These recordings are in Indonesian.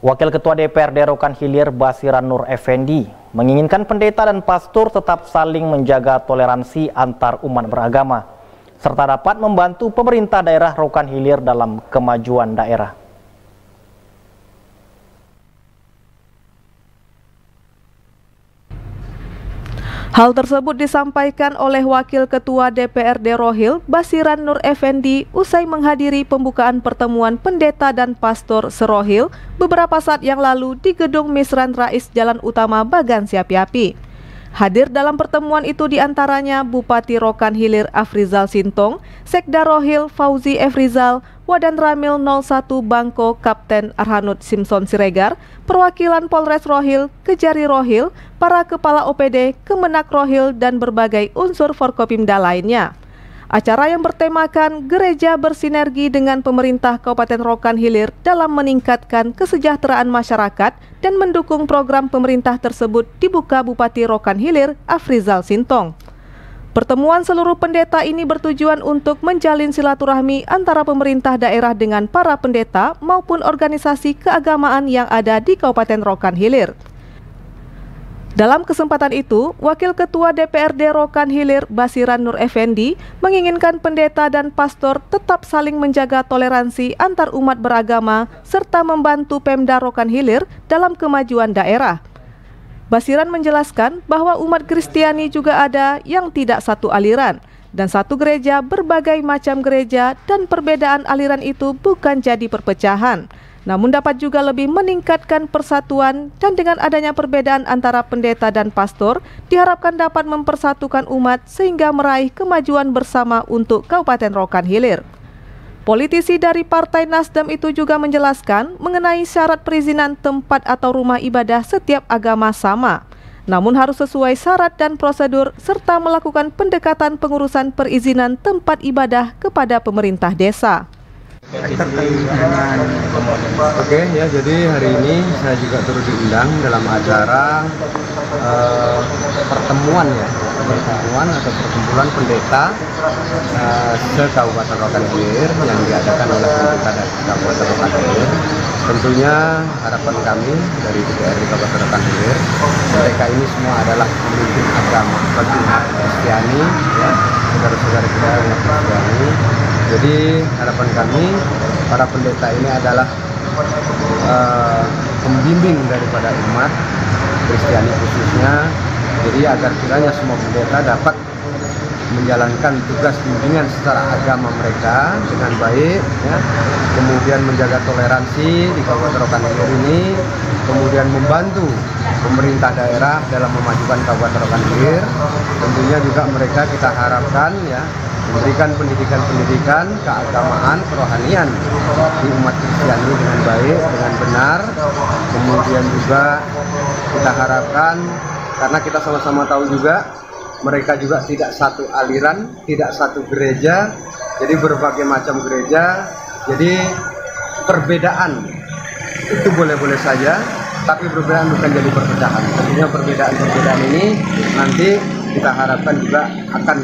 Wakil Ketua DPRD Rokan Hilir Basiran Nur Effendi menginginkan pendeta dan pastor tetap saling menjaga toleransi antar umat beragama serta dapat membantu pemerintah daerah Rokan Hilir dalam kemajuan daerah. Hal tersebut disampaikan oleh Wakil Ketua DPRD Rohil, Basiran Nur Effendi, usai menghadiri pembukaan pertemuan pendeta dan pastor Serohil beberapa saat yang lalu di Gedung Misran Rais Jalan Utama Bagan Siapi-Api. Hadir dalam pertemuan itu di antaranya Bupati Rokan Hilir Afrizal Sintong, Sekda Rohil Fauzi Efrizal, Wadan Ramil 01 Bangko Kapten Arhanud Simpson Siregar, perwakilan Polres Rohil, Kejari Rohil, para kepala OPD, Kemenak Rohil, dan berbagai unsur Forkopimda lainnya. Acara yang bertemakan gereja bersinergi dengan pemerintah Kabupaten Rokan Hilir dalam meningkatkan kesejahteraan masyarakat dan mendukung program pemerintah tersebut dibuka Bupati Rokan Hilir Afrizal Sintong. Pertemuan seluruh pendeta ini bertujuan untuk menjalin silaturahmi antara pemerintah daerah dengan para pendeta maupun organisasi keagamaan yang ada di Kabupaten Rokan Hilir. Dalam kesempatan itu, Wakil Ketua DPRD Rokan Hilir Basiran Nur Effendi menginginkan pendeta dan pastor tetap saling menjaga toleransi antar umat beragama serta membantu Pemda Rokan Hilir dalam kemajuan daerah. Basiran menjelaskan bahwa umat Kristiani juga ada yang tidak satu aliran dan satu gereja berbagai macam gereja dan perbedaan aliran itu bukan jadi perpecahan namun dapat juga lebih meningkatkan persatuan dan dengan adanya perbedaan antara pendeta dan pastor diharapkan dapat mempersatukan umat sehingga meraih kemajuan bersama untuk Kabupaten Rokan Hilir. Politisi dari Partai Nasdem itu juga menjelaskan mengenai syarat perizinan tempat atau rumah ibadah setiap agama sama. Namun harus sesuai syarat dan prosedur serta melakukan pendekatan pengurusan perizinan tempat ibadah kepada pemerintah desa. Oke ya jadi hari ini saya juga turut diundang dalam acara uh, pertemuan ya pertemuan atau perkumpulan pendeta uh, se Kabupaten Rokan Hilir yang diadakan oleh pemerintah Kabupaten Rokan Hilir. Tentunya harapan kami dari DPRD Kabupaten Rokan Hilir mereka ini semua adalah pemimpin agama umat Kristiani ya saudara-saudara kita umat Kristiani jadi harapan kami para pendeta ini adalah uh, pembimbing daripada umat Kristiani khususnya. Jadi agar kiranya semua pendeta dapat menjalankan tugas bimbingan secara agama mereka dengan baik, ya. kemudian menjaga toleransi di Kabupaten Rokan Hilir ini, kemudian membantu pemerintah daerah dalam memajukan Kabupaten Rokan Hilir. Tentunya juga mereka kita harapkan ya memberikan pendidikan-pendidikan keagamaan, kerohanian di umat Kristiani dengan baik, dengan benar. Kemudian juga kita harapkan karena kita sama-sama tahu juga mereka juga tidak satu aliran, tidak satu gereja, jadi berbagai macam gereja. Jadi perbedaan itu boleh-boleh saja, tapi perbedaan bukan jadi perpecahan. Tentunya perbedaan-perbedaan ini nanti kita harapkan juga akan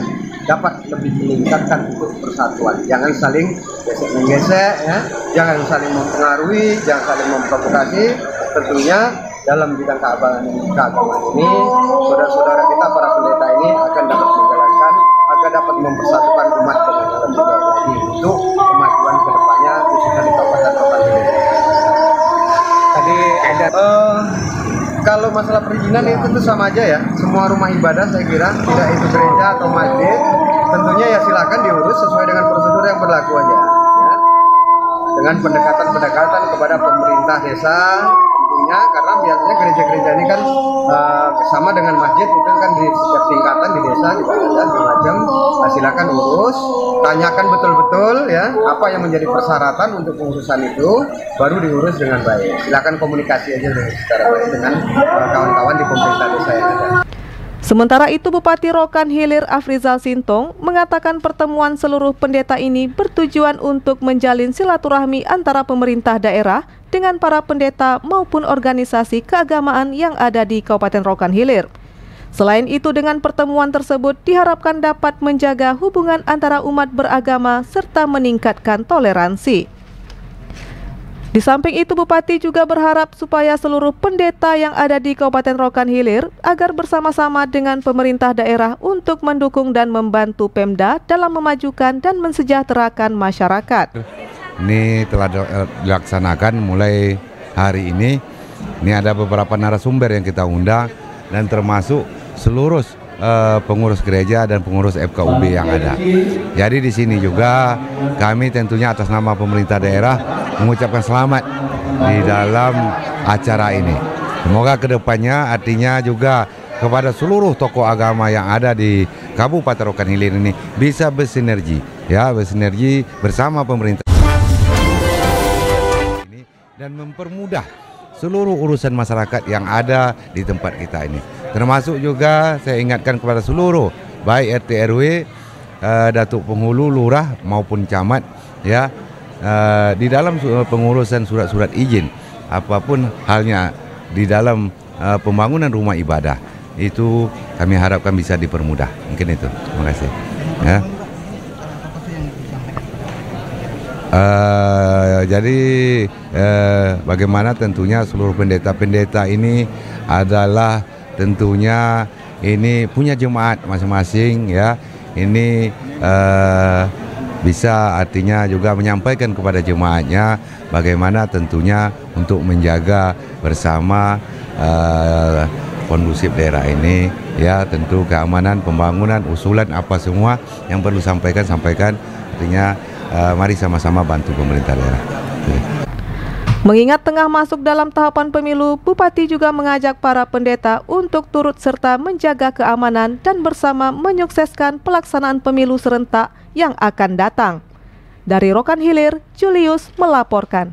dapat lebih meningkatkan untuk persatuan. Jangan saling gesek menggesek, ya. jangan saling mempengaruhi, jangan saling memprovokasi. Tentunya dalam bidang keagamaan, keagamaan ini, saudara-saudara kita para pendeta ini akan dapat menjalankan agar dapat mempersatukan umat dengan lebih baik lagi untuk kemajuan ke depannya khususnya di Kabupaten Kota Tadi ada uh, kalau masalah perizinan itu tuh sama aja ya. Semua rumah ibadah saya kira tidak itu gereja atau masjid, tentunya ya silakan diurus sesuai dengan prosedur yang berlaku aja. Ya. Dengan pendekatan-pendekatan kepada pemerintah desa gereja-gereja ini kan uh, sama dengan masjid itu kan di setiap tingkatan di desa juga ada macam. Nah, silakan urus tanyakan betul-betul ya apa yang menjadi persyaratan untuk pengurusan itu baru diurus dengan baik. Silakan komunikasi aja dengan secara baik dengan eh, kawan-kawan uh, di pemerintah desa yang ada Sementara itu Bupati Rokan Hilir Afrizal Sintong mengatakan pertemuan seluruh pendeta ini bertujuan untuk menjalin silaturahmi antara pemerintah daerah dengan para pendeta maupun organisasi keagamaan yang ada di Kabupaten Rokan Hilir. Selain itu dengan pertemuan tersebut diharapkan dapat menjaga hubungan antara umat beragama serta meningkatkan toleransi. Di samping itu Bupati juga berharap supaya seluruh pendeta yang ada di Kabupaten Rokan Hilir agar bersama-sama dengan pemerintah daerah untuk mendukung dan membantu Pemda dalam memajukan dan mensejahterakan masyarakat. Ini telah eh, dilaksanakan mulai hari ini. Ini ada beberapa narasumber yang kita undang dan termasuk seluruh uh, pengurus gereja dan pengurus FKUB yang ada. Jadi di sini juga kami tentunya atas nama pemerintah daerah mengucapkan selamat di dalam acara ini. Semoga ke depannya artinya juga kepada seluruh tokoh agama yang ada di Kabupaten Rokan Hilir ini bisa bersinergi, ya bersinergi bersama pemerintah ini dan mempermudah seluruh urusan masyarakat yang ada di tempat kita ini. Termasuk juga saya ingatkan kepada seluruh baik RT RW, uh, Datuk Penghulu, Lurah maupun Camat ya uh, di dalam pengurusan surat-surat izin apa pun halnya di dalam uh, pembangunan rumah ibadah itu kami harapkan bisa dipermudah. Mungkin itu. Terima kasih. Ya. Uh, jadi uh, bagaimana tentunya seluruh pendeta-pendeta ini adalah tentunya ini punya jemaat masing-masing ya ini uh, bisa artinya juga menyampaikan kepada jemaatnya bagaimana tentunya untuk menjaga bersama uh, kondusif daerah ini. Ya tentu keamanan pembangunan usulan apa semua yang perlu sampaikan sampaikan. Artinya uh, mari sama-sama bantu pemerintah daerah. Mengingat tengah masuk dalam tahapan pemilu, Bupati juga mengajak para pendeta untuk turut serta menjaga keamanan dan bersama menyukseskan pelaksanaan pemilu serentak yang akan datang. Dari Rokan Hilir, Julius melaporkan.